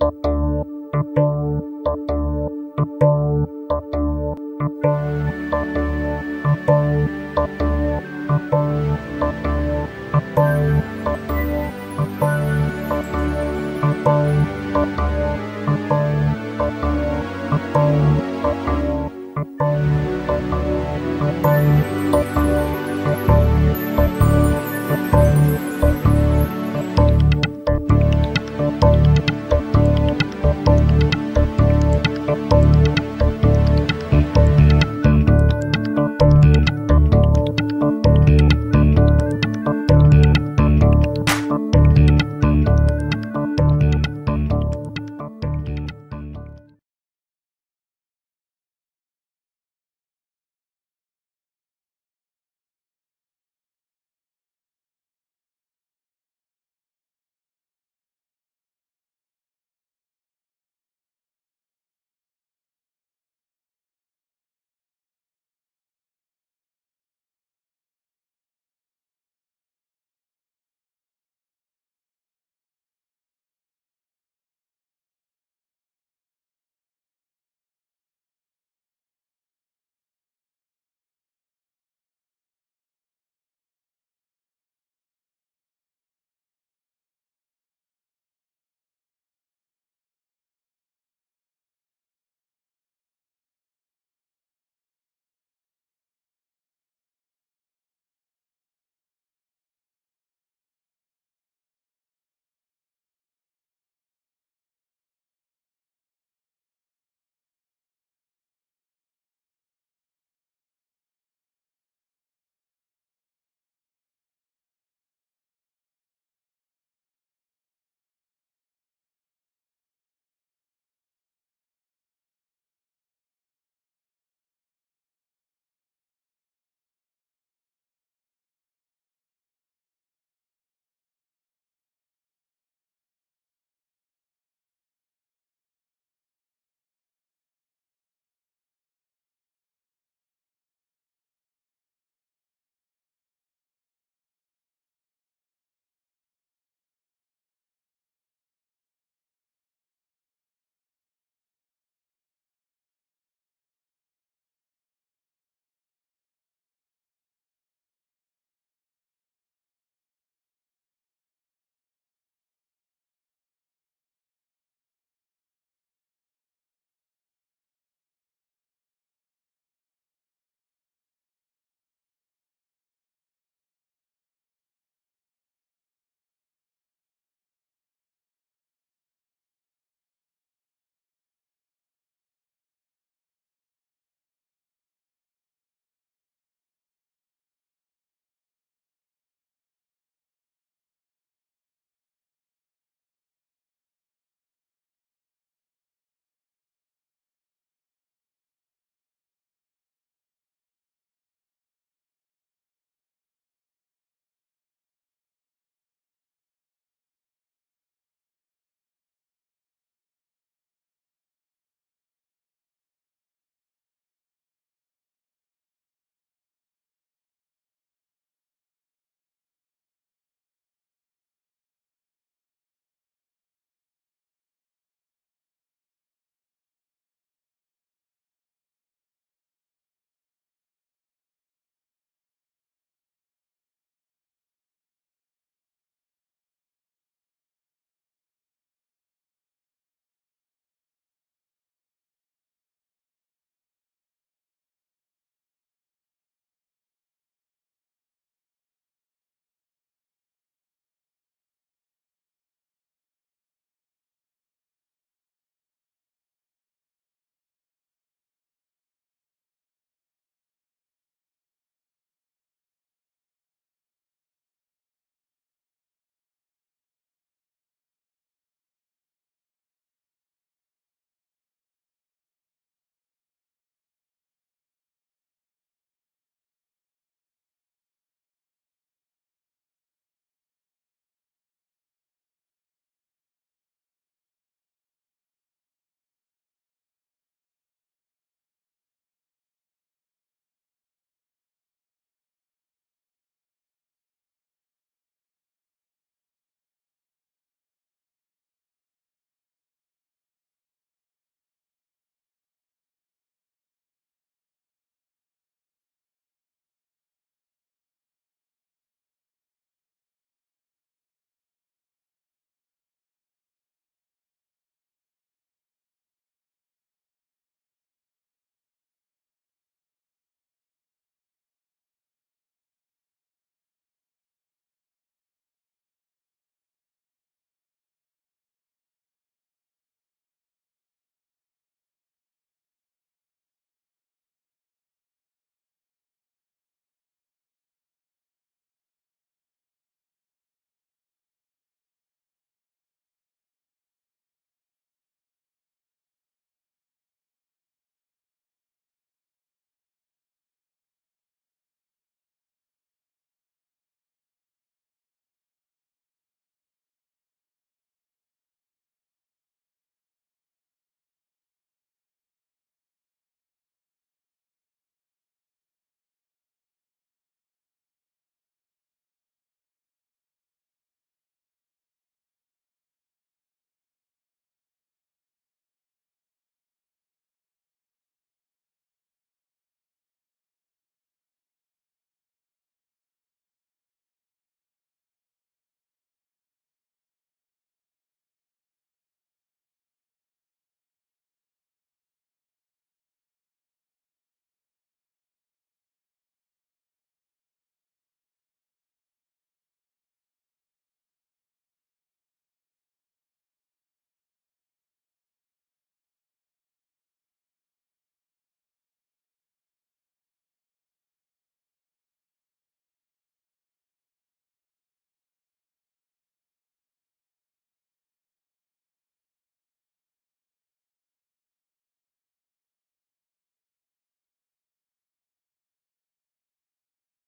you